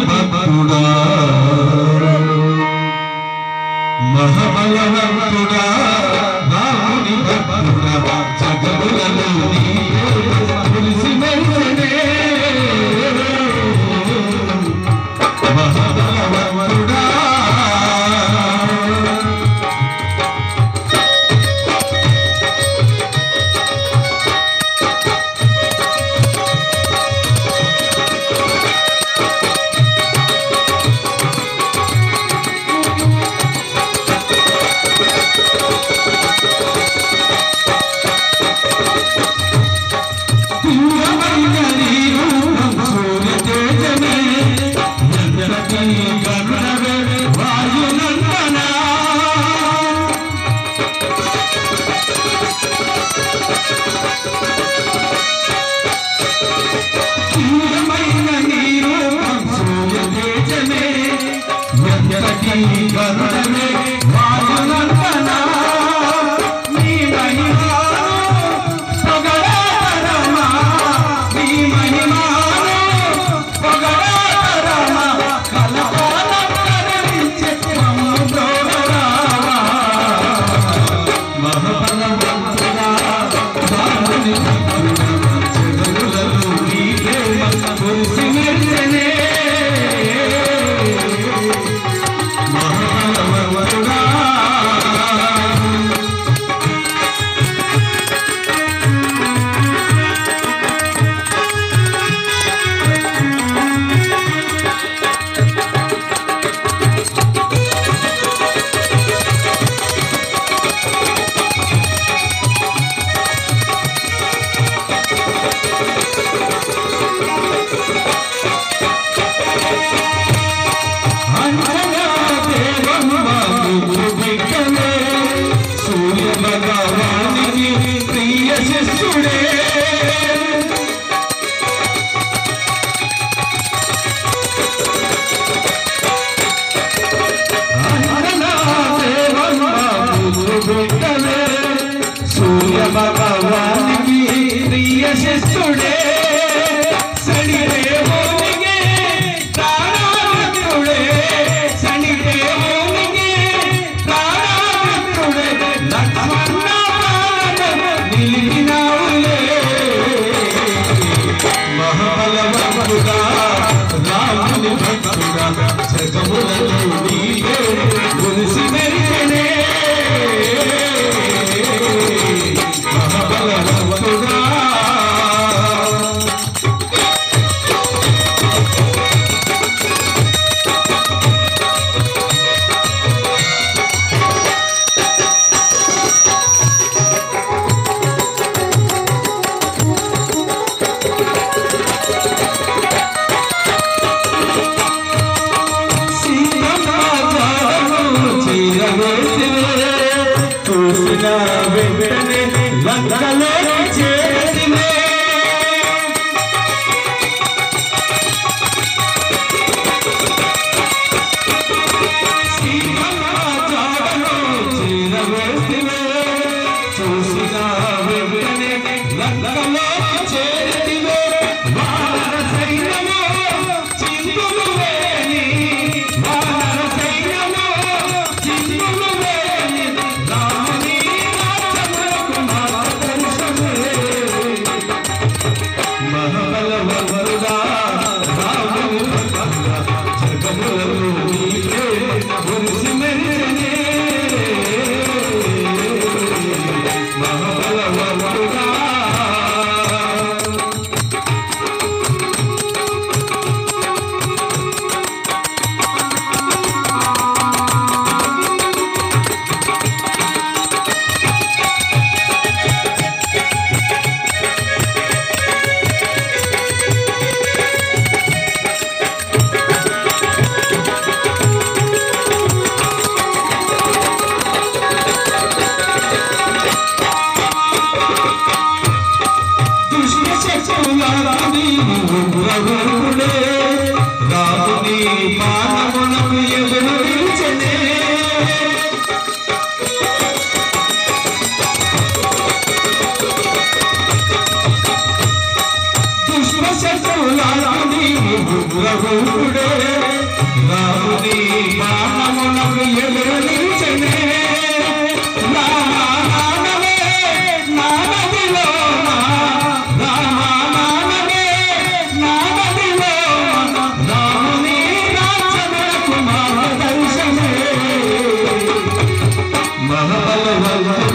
ಬಿಡುವ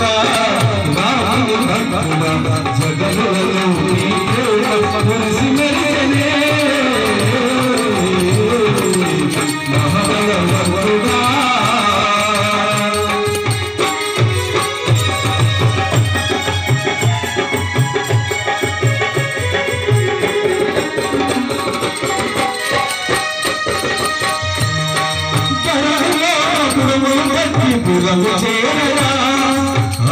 ప్రభువా నాకు భక్తుడా జగములలో నీ మెరిసనే మహాబల భక్తుడా Thank you.